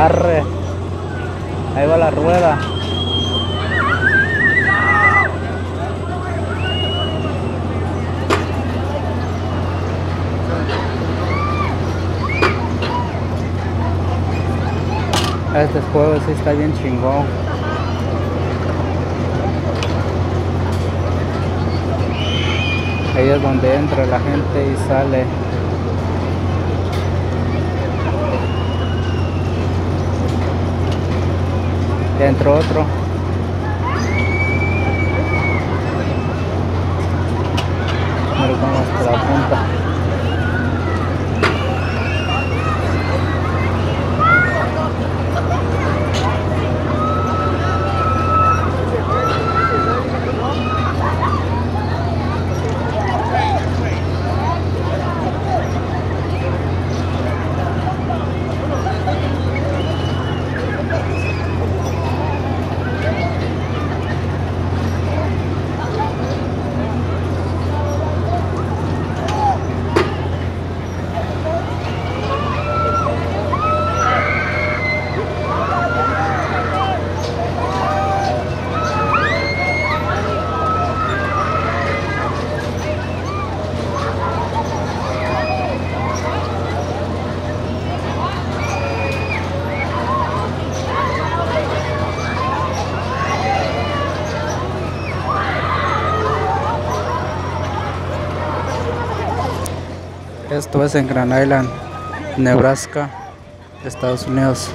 Arre. Ahí va la rueda. Este juego sí está bien chingón. Ahí es donde entra la gente y sale. Dentro otro. Mira cómo hasta la punta. Esto es en Grand Island, Nebraska, Estados Unidos.